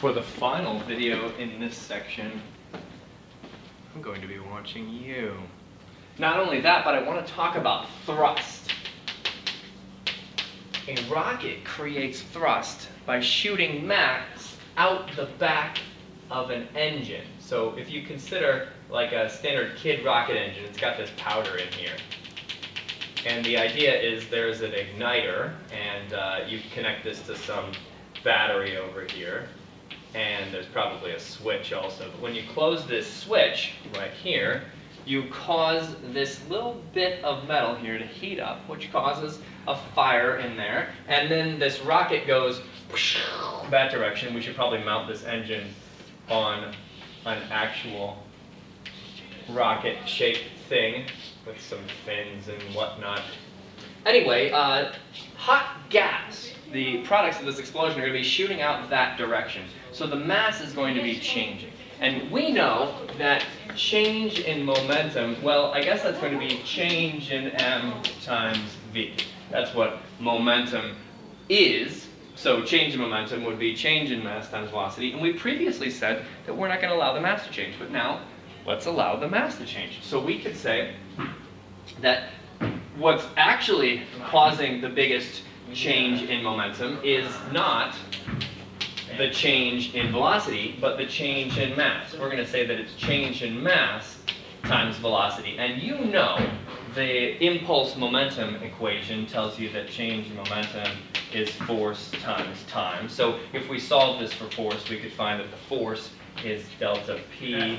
for the final video in this section, I'm going to be watching you. Not only that, but I want to talk about thrust. A rocket creates thrust by shooting mass out the back of an engine. So if you consider like a standard kid rocket engine, it's got this powder in here. And the idea is there's an igniter, and uh, you connect this to some battery over here, and there's probably a switch also. But when you close this switch right here, you cause this little bit of metal here to heat up, which causes a fire in there, and then this rocket goes that direction. We should probably mount this engine on an actual rocket-shaped thing with some fins and whatnot. Anyway, uh, hot gas, the products of this explosion are going to be shooting out that direction. So the mass is going to be changing. And we know that change in momentum, well, I guess that's going to be change in m times v. That's what momentum is. So change in momentum would be change in mass times velocity. And we previously said that we're not going to allow the mass to change. But now, let's allow the mass to change. So we could say that what's actually causing the biggest change in momentum is not the change in velocity, but the change in mass. We're going to say that it's change in mass times velocity. And you know the impulse momentum equation tells you that change in momentum is force times time. So if we solve this for force, we could find that the force is delta P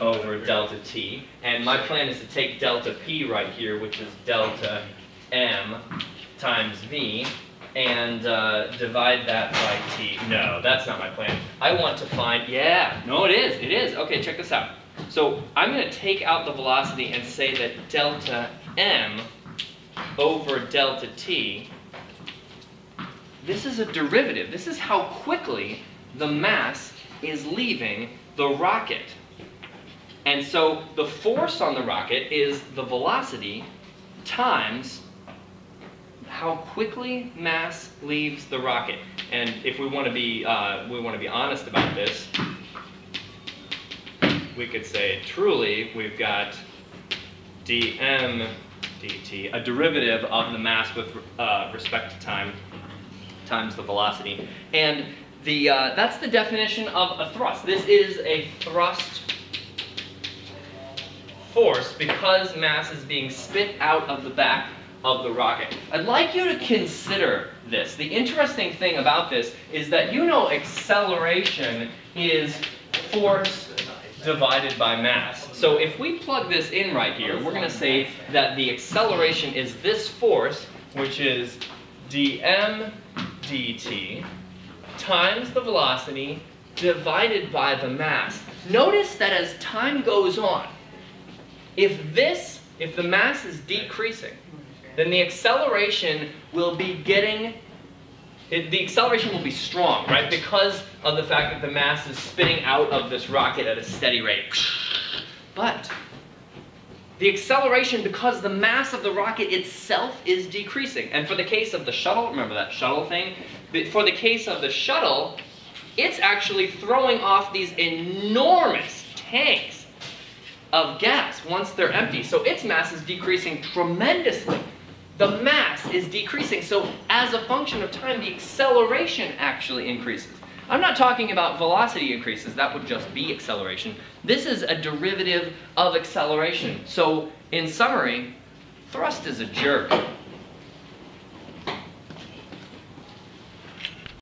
over delta T. And my plan is to take delta P right here, which is delta M times V, and uh, divide that by T. No, that's not my plan. I want to find, yeah, no it is, it is. Okay, check this out. So I'm going to take out the velocity and say that delta M over delta T, this is a derivative. This is how quickly the mass is leaving the rocket. And so the force on the rocket is the velocity times how quickly mass leaves the rocket. And if we want to be uh, we want to be honest about this, we could say truly we've got dm dt, a derivative of the mass with uh, respect to time times the velocity. And the, uh, that's the definition of a thrust. This is a thrust force because mass is being spit out of the back of the rocket. I'd like you to consider this. The interesting thing about this is that you know acceleration is force divided by mass. So if we plug this in right here, we're going to say that the acceleration is this force, which is dm dt, times the velocity divided by the mass. Notice that as time goes on, if this, if the mass is decreasing, then the acceleration will be getting, it, the acceleration will be strong, right? Because of the fact that the mass is spinning out of this rocket at a steady rate. But the acceleration, because the mass of the rocket itself is decreasing. And for the case of the shuttle, remember that shuttle thing? For the case of the shuttle, it's actually throwing off these enormous tanks of gas once they're empty. So its mass is decreasing tremendously. The mass is decreasing. So as a function of time, the acceleration actually increases. I'm not talking about velocity increases, that would just be acceleration. This is a derivative of acceleration. So in summary, thrust is a jerk.